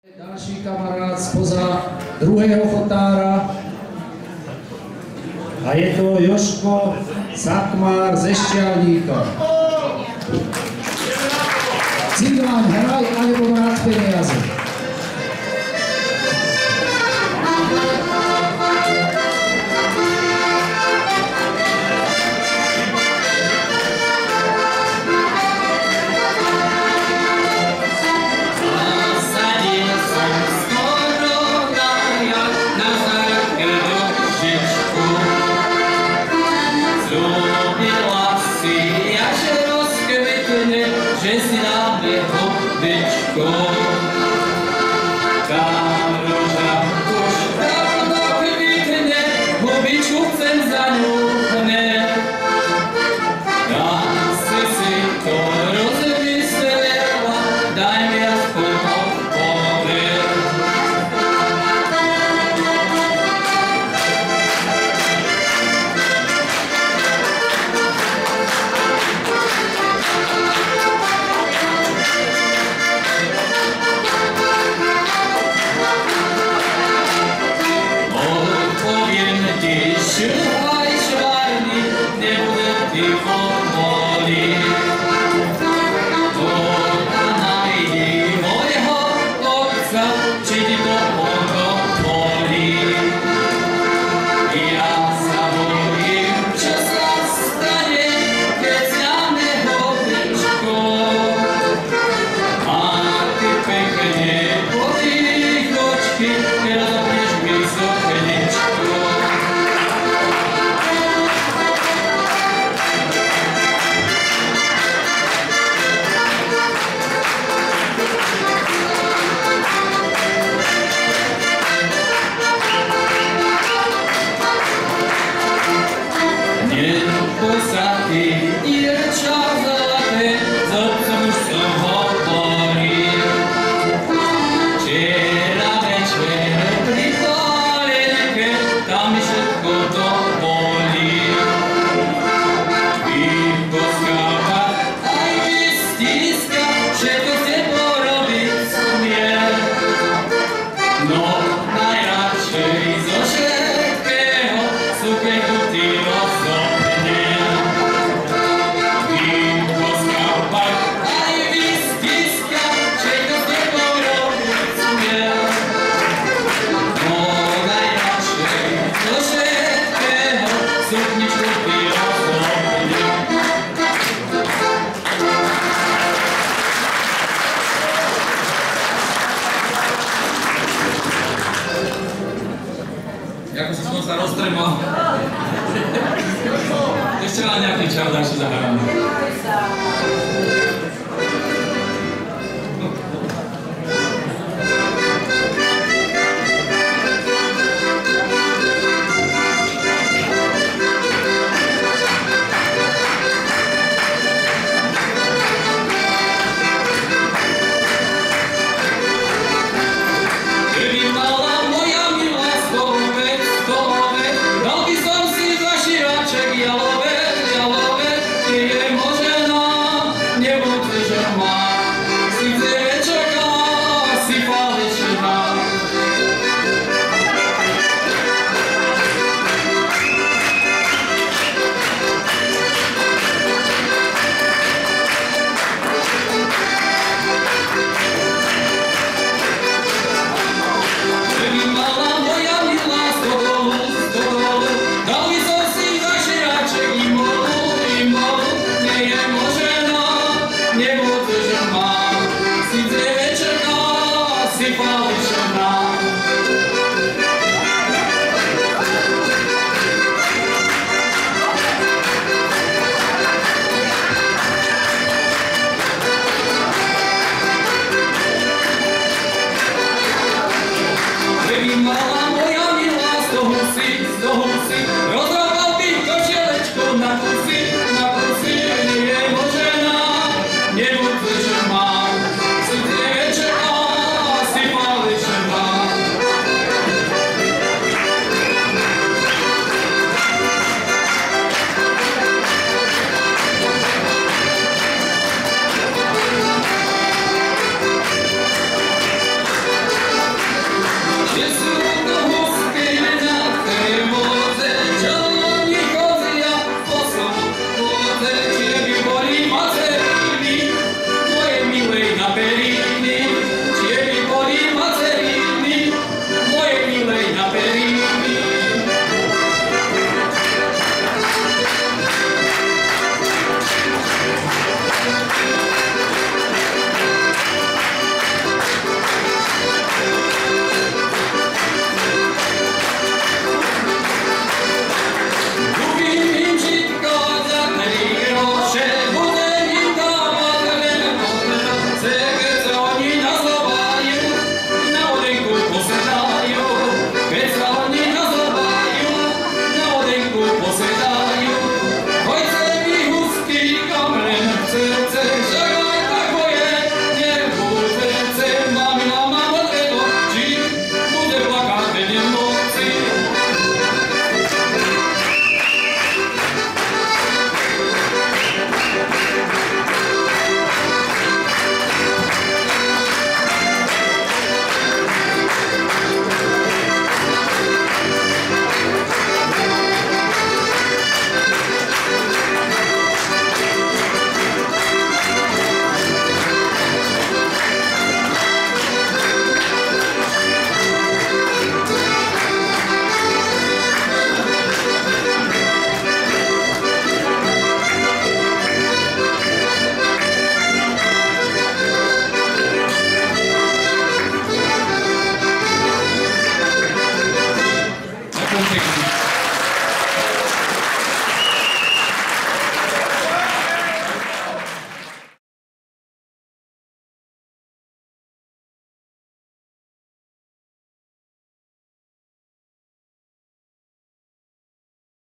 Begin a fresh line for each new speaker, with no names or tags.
Ďalší kamarát spoza druhého chotára a je to Joško Sakmár ze Šťavníka. Cigán, hraj alebo vráť peniaze.
força e som sa roztremal. Ešte na nejaký čardáš zahráme.